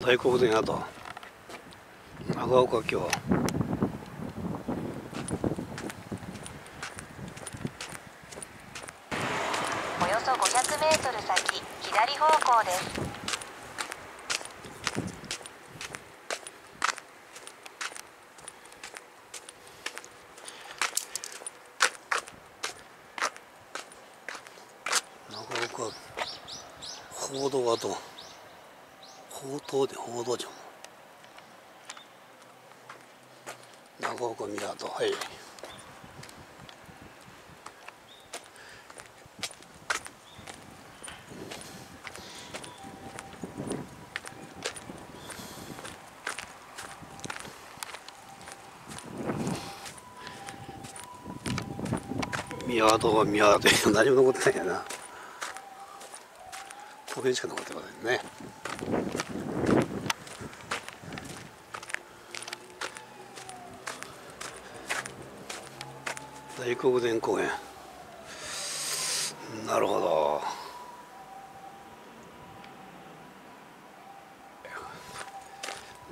大黒殿跡長岡京およそ500メートル先左方向です。長岡報道跡報道で報道場長岡港はい。宮跡は宮跡で何も残ってないやな。これしか残ってませんね。大黒殿公園。なるほど。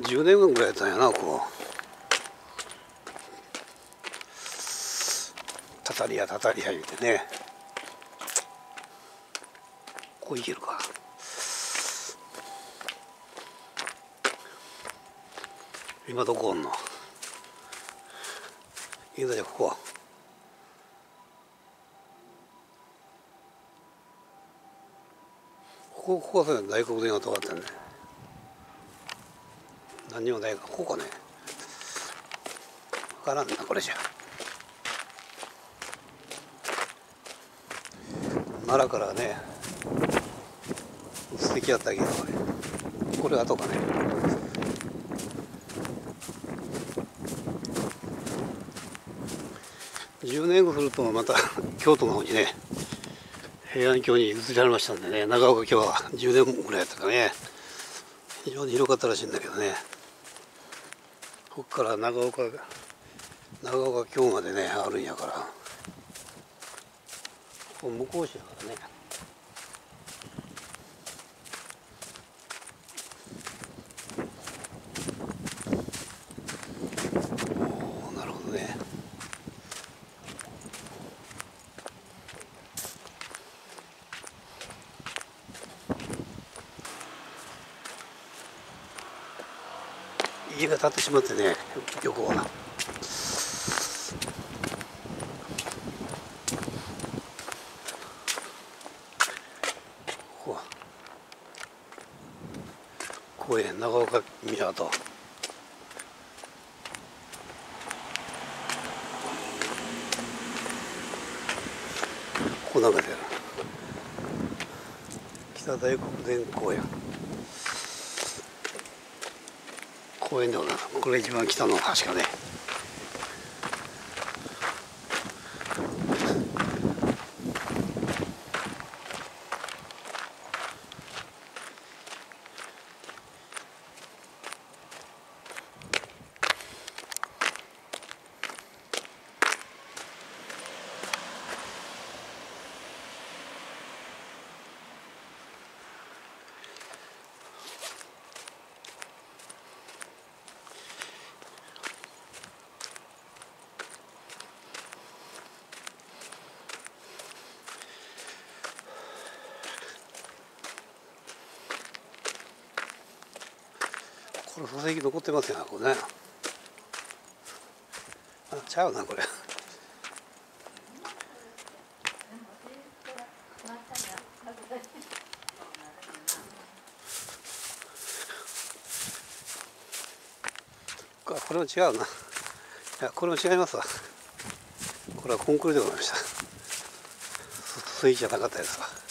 10年ぐらいやったんやなここ。たたりやたたりや言うてね。ここ行けるか。今どこおんの？現在ここはここここはそうや大黒殿が通ってんね。何にもないかここかね。わからんなこれじゃ。奈良からね素敵やったけどこれこれ後かね。10年後するとまた京都の方にね平安京に移られましたんでね長岡京は10年ぐらいやったかね。非常に広かったらしいんだけどね。ここから長岡長岡京までねあるんやから。向こう市だからねおーなるほどね家が建ってしまってね漁港はここは。公園長岡港。ここなんかで北大黒殿公園公園でございますこれ一番北の端かね。これ礎残ってますよこれね。あちゃうなこれ。あこれも違うな。いやこれも違いますわ。これはコンクリでございました。礎じゃなかったですわ。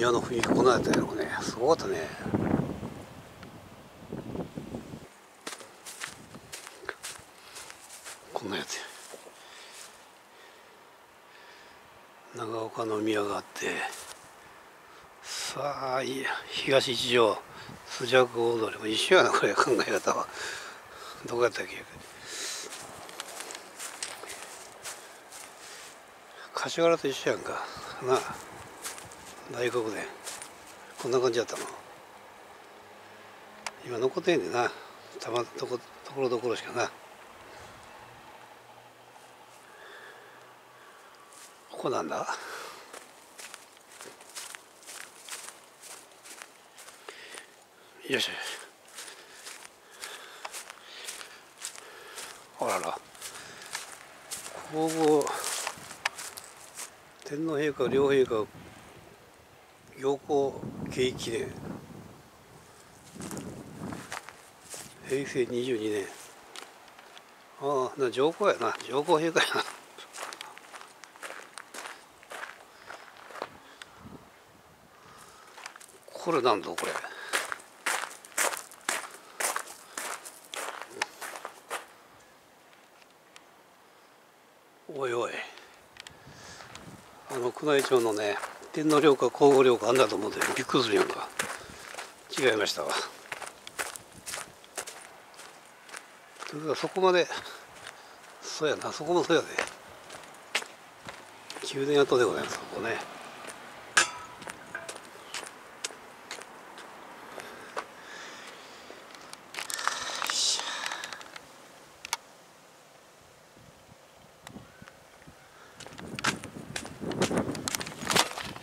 宮の雰囲気こんなんやったよね。すごかったね。こんなやつや。長岡の宮があってさあい東一条朱雀踊りも一緒やなこれ考え方は。どこやったっけ？柏原と一緒やんか。なあ大黒で。こんな感じやったの今残ってんねんな。たまとこところどころしかな。ここなんだ。よいし。ょあらら。皇后天皇陛下両陛下行幸慶記念平成22年。ああな上皇やな。上皇陛下やな。これなんだこれ。おいおい。あの宮内庁のね天皇陵か皇后陵かあんだと思ってびっくりするやんか違いましたわ。というかそこまでそうやな。そこもそうやで。宮殿跡でございますここね。